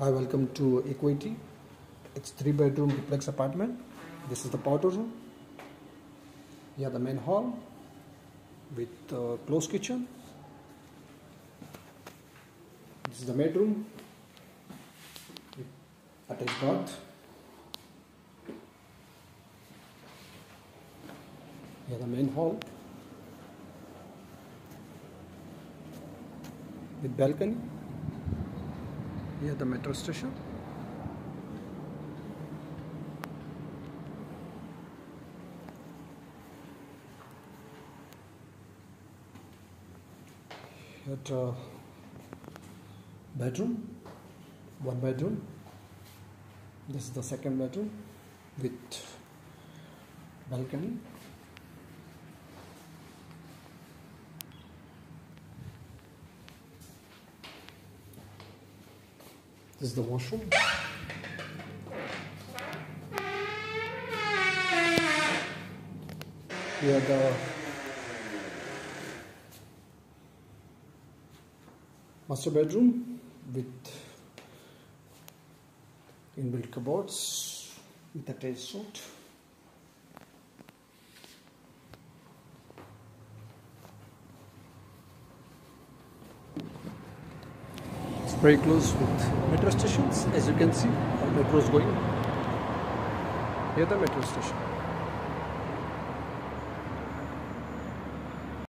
Hi, welcome to Equity. It's three bedroom duplex apartment. This is the powder room. Here the main hall with uh, closed kitchen. This is the bedroom with attached bath. Here the main hall with balcony. Here the metro station. At uh, bedroom, one bedroom. This is the second bedroom with balcony. This is the washroom. Here the master bedroom with inbuilt cupboards with a attached suite. Very close with metro stations as you can see metro is going. Here the metro station.